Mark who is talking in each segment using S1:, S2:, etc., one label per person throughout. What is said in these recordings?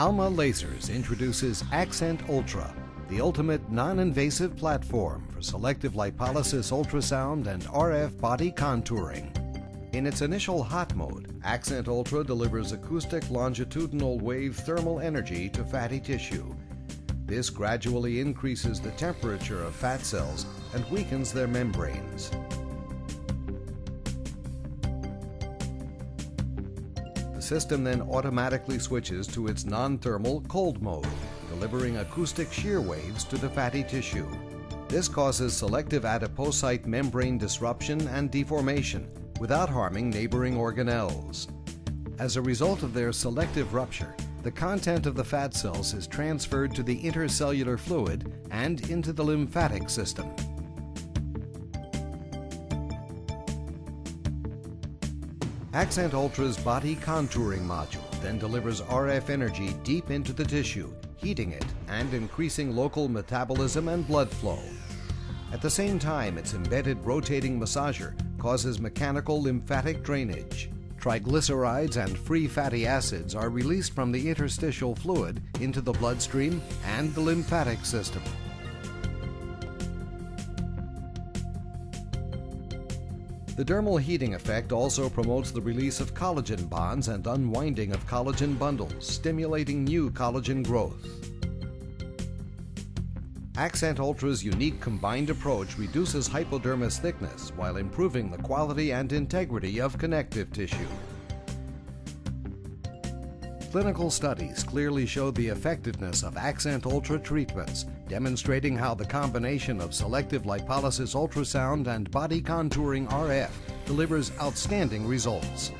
S1: Alma Lasers introduces Accent Ultra, the ultimate non-invasive platform for selective lipolysis ultrasound and RF body contouring. In its initial hot mode, Accent Ultra delivers acoustic longitudinal wave thermal energy to fatty tissue. This gradually increases the temperature of fat cells and weakens their membranes. The system then automatically switches to its non-thermal cold mode, delivering acoustic shear waves to the fatty tissue. This causes selective adipocyte membrane disruption and deformation without harming neighboring organelles. As a result of their selective rupture, the content of the fat cells is transferred to the intercellular fluid and into the lymphatic system. Accent Ultra's body contouring module then delivers RF energy deep into the tissue, heating it and increasing local metabolism and blood flow. At the same time, its embedded rotating massager causes mechanical lymphatic drainage. Triglycerides and free fatty acids are released from the interstitial fluid into the bloodstream and the lymphatic system. The dermal heating effect also promotes the release of collagen bonds and unwinding of collagen bundles, stimulating new collagen growth. Accent Ultra's unique combined approach reduces hypodermis thickness while improving the quality and integrity of connective tissue. Clinical studies clearly show the effectiveness of Accent Ultra treatments, demonstrating how the combination of selective lipolysis ultrasound and body contouring RF delivers outstanding results.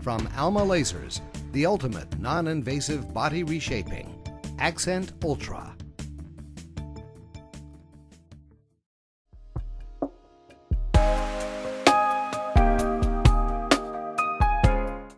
S1: From Alma Lasers, the ultimate non invasive body reshaping, Accent Ultra.